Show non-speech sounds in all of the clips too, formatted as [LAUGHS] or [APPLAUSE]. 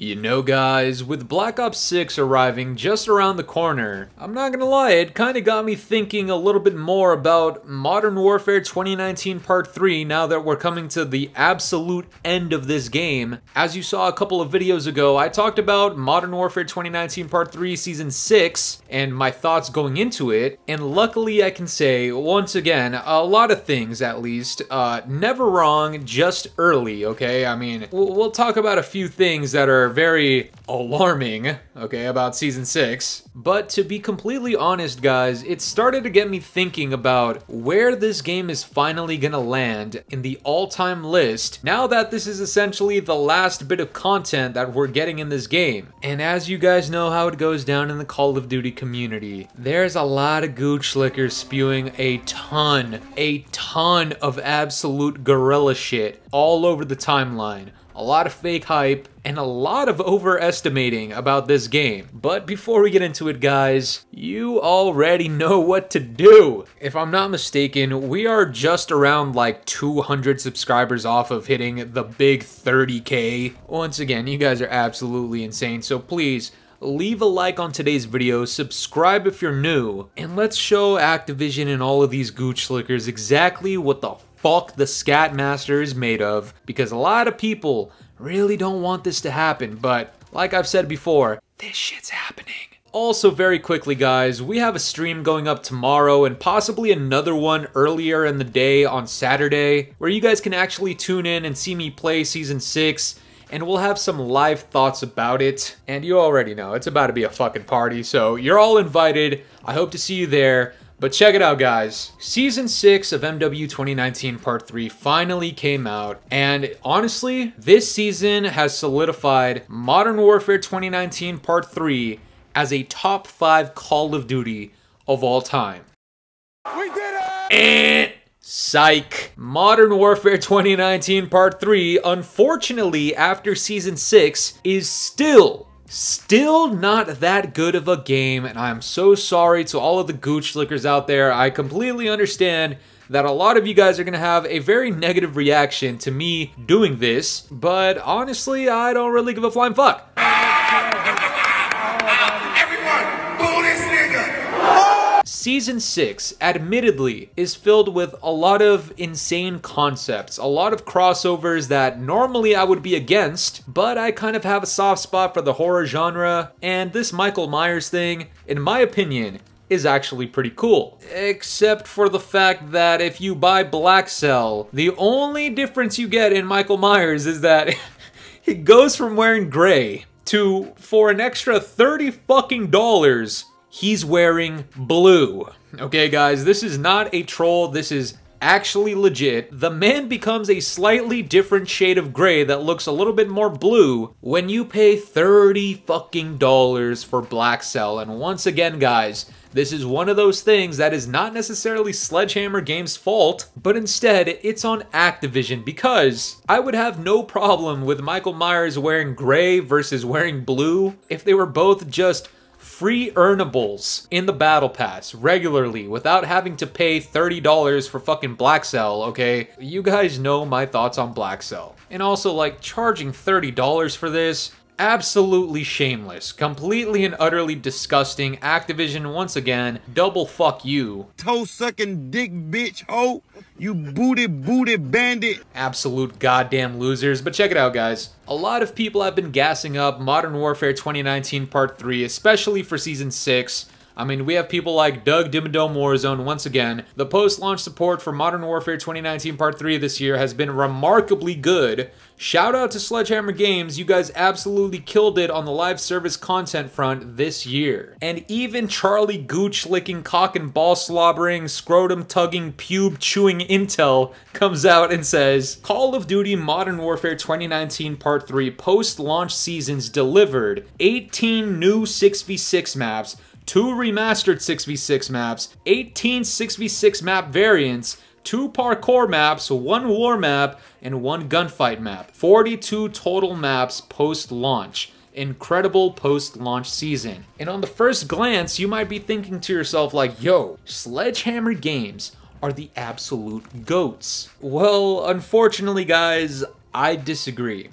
You know, guys, with Black Ops 6 arriving just around the corner, I'm not gonna lie, it kinda got me thinking a little bit more about Modern Warfare 2019 Part 3 now that we're coming to the absolute end of this game. As you saw a couple of videos ago, I talked about Modern Warfare 2019 Part 3 Season 6 and my thoughts going into it, and luckily I can say, once again, a lot of things at least, uh, never wrong, just early, okay? I mean, we'll, we'll talk about a few things that are very alarming, okay, about Season 6, but to be completely honest, guys, it started to get me thinking about where this game is finally gonna land in the all-time list now that this is essentially the last bit of content that we're getting in this game. And as you guys know how it goes down in the Call of Duty community, there's a lot of gooch slickers spewing a ton, a ton of absolute gorilla shit all over the timeline a lot of fake hype, and a lot of overestimating about this game. But before we get into it, guys, you already know what to do. If I'm not mistaken, we are just around like 200 subscribers off of hitting the big 30k. Once again, you guys are absolutely insane, so please, leave a like on today's video, subscribe if you're new, and let's show Activision and all of these gooch slickers exactly what the fuck the Scat Master is made of, because a lot of people really don't want this to happen, but like I've said before, this shit's happening. Also, very quickly, guys, we have a stream going up tomorrow and possibly another one earlier in the day on Saturday, where you guys can actually tune in and see me play Season 6 and we'll have some live thoughts about it. And you already know, it's about to be a fucking party, so you're all invited. I hope to see you there. But check it out, guys. Season 6 of MW 2019 Part 3 finally came out, and honestly, this season has solidified Modern Warfare 2019 Part 3 as a top 5 Call of Duty of all time. We did it! And Psych. Modern Warfare 2019 Part 3, unfortunately, after Season 6, is still Still not that good of a game, and I'm so sorry to all of the gooch slickers out there. I completely understand that a lot of you guys are to have a very negative reaction to me doing this, but honestly, I don't really give a flying fuck. Season 6, admittedly, is filled with a lot of insane concepts, a lot of crossovers that normally I would be against, but I kind of have a soft spot for the horror genre, and this Michael Myers thing, in my opinion, is actually pretty cool. Except for the fact that if you buy Black Cell, the only difference you get in Michael Myers is that [LAUGHS] he goes from wearing gray to, for an extra 30 fucking dollars, he's wearing blue. Okay, guys, this is not a troll. This is actually legit. The man becomes a slightly different shade of gray that looks a little bit more blue when you pay 30 fucking dollars for Black Cell. And once again, guys, this is one of those things that is not necessarily Sledgehammer Games' fault, but instead it's on Activision because I would have no problem with Michael Myers wearing gray versus wearing blue if they were both just free earnables in the battle pass regularly without having to pay $30 for fucking Black Cell, okay? You guys know my thoughts on Black Cell. And also, like, charging $30 for this, absolutely shameless, completely and utterly disgusting. Activision, once again, double fuck you. Toe sucking dick bitch hoe. You booty booty bandit. Absolute goddamn losers. But check it out, guys. A lot of people have been gassing up Modern Warfare 2019 Part 3, especially for Season 6. I mean, we have people like Doug Dimmadome Warzone once again. The post-launch support for Modern Warfare 2019 Part 3 this year has been remarkably good. Shout out to Sledgehammer Games, you guys absolutely killed it on the live service content front this year. And even Charlie Gooch licking cock and ball slobbering, scrotum tugging, pube chewing Intel comes out and says, Call of Duty Modern Warfare 2019 Part 3 post-launch seasons delivered 18 new 6v6 maps, two remastered 6v6 maps, 18 6v6 map variants, two parkour maps, one war map, and one gunfight map. 42 total maps post-launch. Incredible post-launch season. And on the first glance, you might be thinking to yourself like, yo, Sledgehammer Games are the absolute goats. Well, unfortunately, guys, I disagree.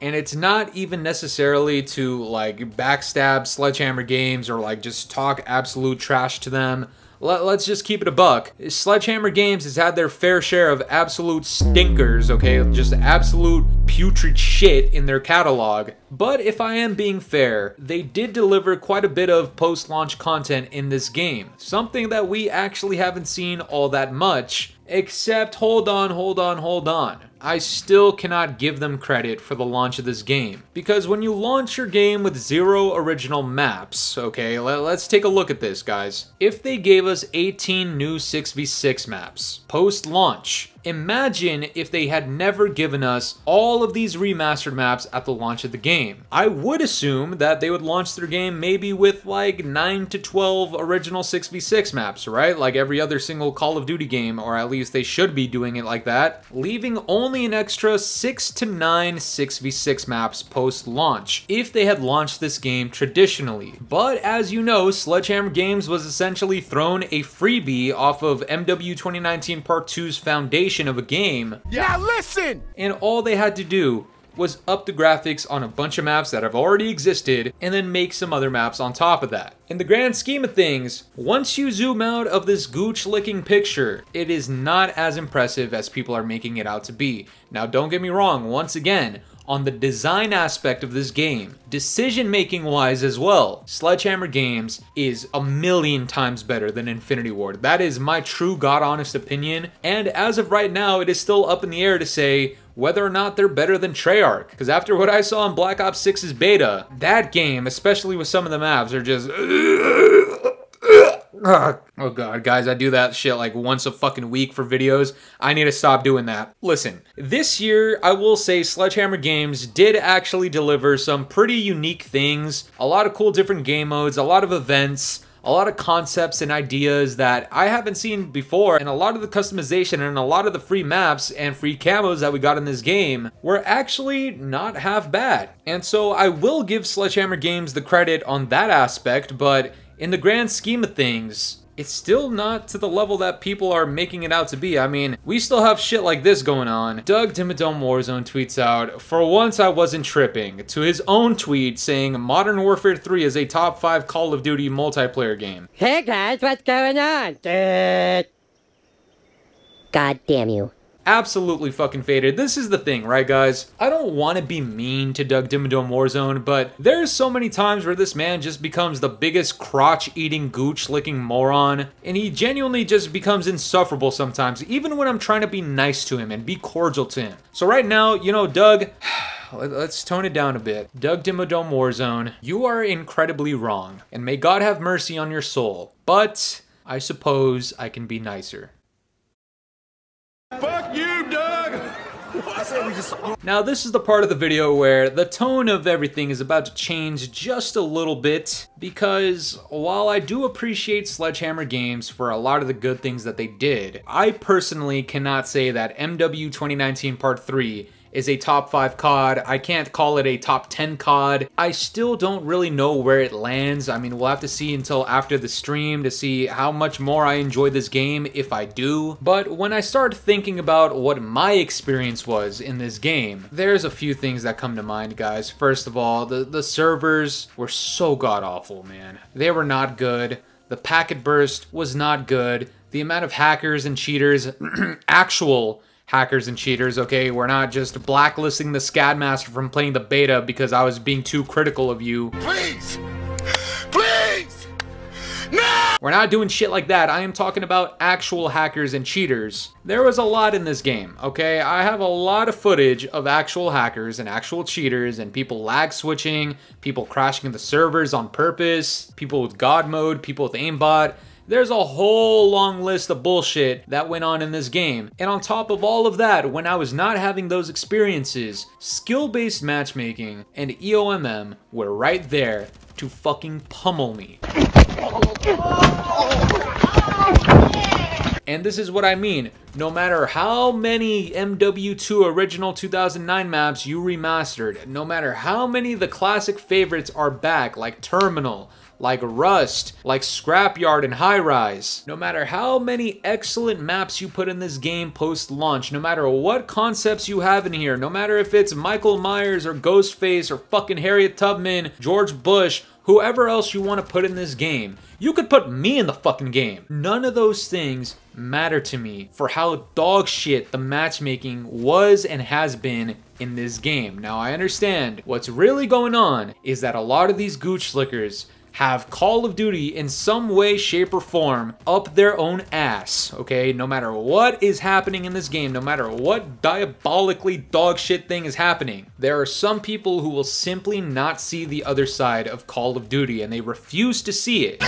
And it's not even necessarily to like backstab Sledgehammer Games or like just talk absolute trash to them. Let, us just keep it a buck. Sledgehammer Games has had their fair share of absolute stinkers, okay? Just absolute putrid shit in their catalog. But if I am being fair, they did deliver quite a bit of post-launch content in this game. Something that we actually haven't seen all that much. Except, hold on, hold on, hold on. I still cannot give them credit for the launch of this game. Because when you launch your game with zero original maps, okay, let, us take a look at this, guys. If they gave us 18 new 6v6 maps, post-launch, Imagine if they had never given us all of these remastered maps at the launch of the game. I would assume that they would launch their game maybe with like 9 to 12 original 6v6 maps, right? Like every other single Call of Duty game, or at least they should be doing it like that, leaving only an extra 6 to 9 6v6 maps post-launch, if they had launched this game traditionally. But as you know, Sledgehammer Games was essentially thrown a freebie off of MW 2019 Part 2's foundation of a game. Now listen! And all they had to do was up the graphics on a bunch of maps that have already existed and then make some other maps on top of that. In the grand scheme of things, once you zoom out of this gooch licking picture, it is not as impressive as people are making it out to be. Now don't get me wrong, once again, on the design aspect of this game, decision making wise as well, Sledgehammer Games is a million times better than Infinity Ward. That is my true god honest opinion, and as of right now, it is still up in the air to say whether or not they're better than Treyarch. Because after what I saw in Black Ops 6's beta, that game, especially with some of the maps, are just. [LAUGHS] [LAUGHS] Oh god, guys, I do that shit like once a fucking week for videos. I need to stop doing that. Listen, this year, I will say Sledgehammer Games did actually deliver some pretty unique things. A lot of cool different game modes, a lot of events, a lot of concepts and ideas that I haven't seen before, and a lot of the customization and a lot of the free maps and free camos that we got in this game were actually not half bad. And so I will give Sledgehammer Games the credit on that aspect, but in the grand scheme of things, it's still not to the level that people are making it out to be. I mean, we still have shit like this going on. Doug Dimmadome Warzone tweets out, For once I wasn't tripping, to his own tweet saying Modern Warfare 3 is a top 5 Call of Duty multiplayer game. Hey guys, what's going on? God damn you absolutely fucking faded. This is the thing, right, guys? I don't want to be mean to Doug Dimmadome Warzone, but there's so many times where this man just becomes the biggest crotch-eating, gooch-licking moron, and he genuinely just becomes insufferable sometimes, even when I'm trying to be nice to him and be cordial to him. So right now, you know, Doug... [SIGHS] let's tone it down a bit. Doug Dimmadome Warzone, you are incredibly wrong, and may God have mercy on your soul, but I suppose I can be nicer. Fuck you, Doug! Now this is the part of the video where the tone of everything is about to change just a little bit because while I do appreciate Sledgehammer Games for a lot of the good things that they did, I personally cannot say that MW 2019 Part 3 is a top 5 COD. I can't call it a top 10 COD. I still don't really know where it lands. I mean, we'll have to see until after the stream to see how much more I enjoy this game, if I do. But when I start thinking about what my experience was in this game, there's a few things that come to mind, guys. First of all, the, the servers were so god-awful, man. They were not good. The packet burst was not good. The amount of hackers and cheaters, [CLEARS THROAT] actual hackers and cheaters, okay? We're not just blacklisting the Scadmaster from playing the beta because I was being too critical of you. Please! Please! No! We're not doing shit like that. I am talking about actual hackers and cheaters. There was a lot in this game, okay? I have a lot of footage of actual hackers and actual cheaters and people lag switching, people crashing the servers on purpose, people with God mode, people with aimbot. There's a whole long list of bullshit that went on in this game. And on top of all of that, when I was not having those experiences, skill-based matchmaking and EOMM were right there to fucking pummel me. [LAUGHS] And this is what I mean. No matter how many MW2 original 2009 maps you remastered, no matter how many the classic favorites are back, like Terminal, like Rust, like Scrapyard and High Rise. No matter how many excellent maps you put in this game post-launch, no matter what concepts you have in here, no matter if it's Michael Myers or Ghostface or fucking Harriet Tubman, George Bush, whoever else you want to put in this game, you could put me in the fucking game. None of those things matter to me for how dog shit the matchmaking was and has been in this game. Now I understand what's really going on is that a lot of these gooch slickers have Call of Duty in some way, shape, or form up their own ass, okay? No matter what is happening in this game, no matter what diabolically dog shit thing is happening, there are some people who will simply not see the other side of Call of Duty and they refuse to see it.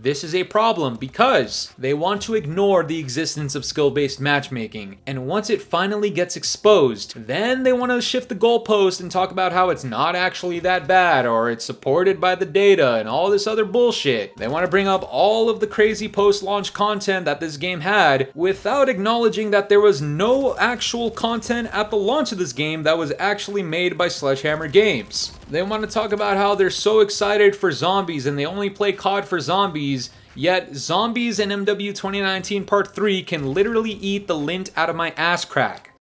This is a problem because they want to ignore the existence of skill-based matchmaking, and once it finally gets exposed, then they want to shift the goalpost and talk about how it's not actually that bad, or it's supported by the data, and all this other bullshit. They want to bring up all of the crazy post-launch content that this game had without acknowledging that there was no actual content at the launch of this game that was actually made by Sledgehammer Games. They want to talk about how they're so excited for zombies and they only play COD for zombies, yet Zombies and MW 2019 Part 3 can literally eat the lint out of my ass crack.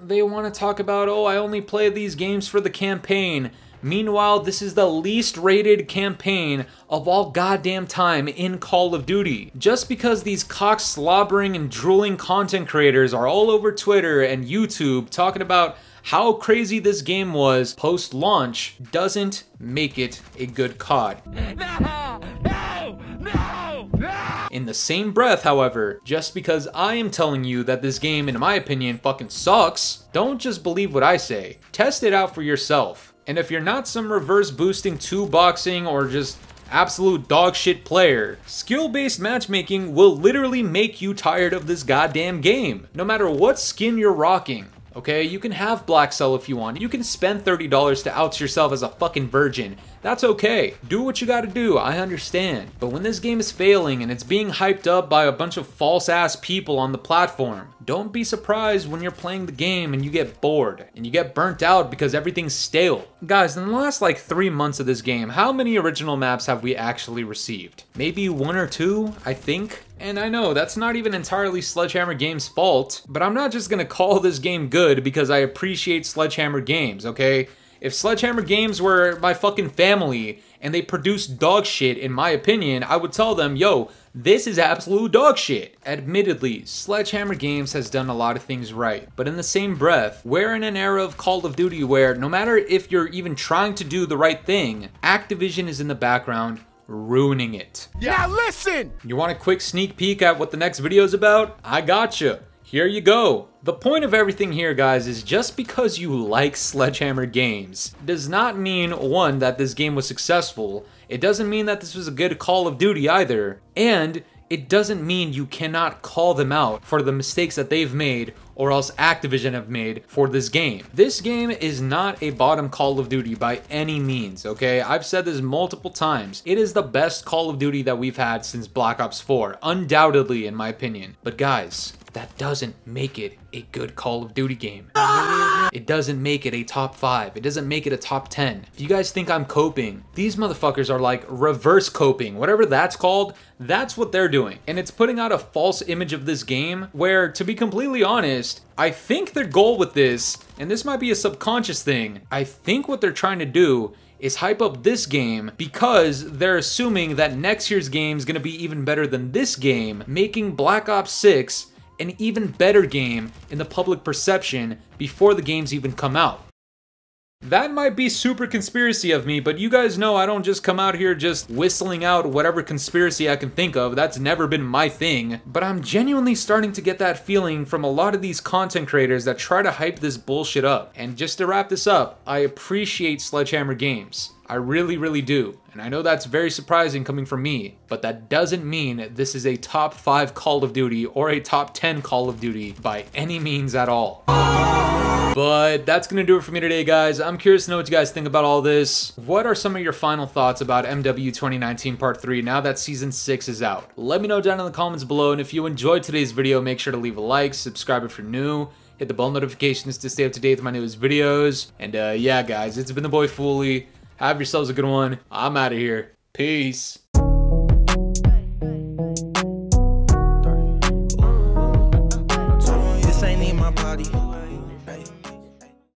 They want to talk about, oh, I only play these games for the campaign. Meanwhile, this is the least rated campaign of all goddamn time in Call of Duty. Just because these cock slobbering and drooling content creators are all over Twitter and YouTube talking about how crazy this game was post-launch doesn't make it a good COD. No! No! No! No! In the same breath, however, just because I am telling you that this game, in my opinion, fucking sucks, don't just believe what I say. Test it out for yourself. And if you're not some reverse boosting 2 boxing or just absolute dogshit player, skill-based matchmaking will literally make you tired of this goddamn game, no matter what skin you're rocking. Okay, you can have Black Cell if you want. You can spend $30 to out yourself as a fucking virgin. That's okay. Do what you gotta do, I understand. But when this game is failing and it's being hyped up by a bunch of false ass people on the platform, don't be surprised when you're playing the game and you get bored and you get burnt out because everything's stale. Guys, in the last like three months of this game, how many original maps have we actually received? Maybe one or two, I think? And I know, that's not even entirely Sledgehammer Games' fault, but I'm not just gonna call this game good because I appreciate Sledgehammer Games, okay? If Sledgehammer Games were my fucking family and they produced dog shit, in my opinion, I would tell them, yo, this is absolute dog shit. Admittedly, Sledgehammer Games has done a lot of things right, but in the same breath, we're in an era of Call of Duty where no matter if you're even trying to do the right thing, Activision is in the background ruining it. Now listen! You want a quick sneak peek at what the next video is about? I gotcha. Here you go. The point of everything here, guys, is just because you like Sledgehammer games does not mean, one, that this game was successful. It doesn't mean that this was a good Call of Duty either. And it doesn't mean you cannot call them out for the mistakes that they've made or else Activision have made for this game. This game is not a bottom Call of Duty by any means, okay? I've said this multiple times. It is the best Call of Duty that we've had since Black Ops 4, undoubtedly in my opinion. But guys, that doesn't make it a good Call of Duty game. It doesn't make it a top 5. It doesn't make it a top 10. If you guys think I'm coping, these motherfuckers are like reverse coping. Whatever that's called, that's what they're doing. And it's putting out a false image of this game where, to be completely honest, I think their goal with this, and this might be a subconscious thing, I think what they're trying to do is hype up this game because they're assuming that next year's game is going to be even better than this game, making Black Ops 6 an even better game in the public perception before the games even come out. That might be super conspiracy of me, but you guys know I don't just come out here just whistling out whatever conspiracy I can think of. That's never been my thing. But I'm genuinely starting to get that feeling from a lot of these content creators that try to hype this bullshit up. And just to wrap this up, I appreciate Sledgehammer Games. I really, really do. And I know that's very surprising coming from me, but that doesn't mean this is a top 5 Call of Duty or a top 10 Call of Duty by any means at all. But that's gonna do it for me today, guys. I'm curious to know what you guys think about all this. What are some of your final thoughts about MW 2019 Part 3 now that Season 6 is out? Let me know down in the comments below, and if you enjoyed today's video, make sure to leave a like, subscribe if you're new, hit the bell notifications to stay up to date with my newest videos. And uh, yeah, guys, it's been the boy Fooly. Have yourselves a good one. I'm out of here. Peace.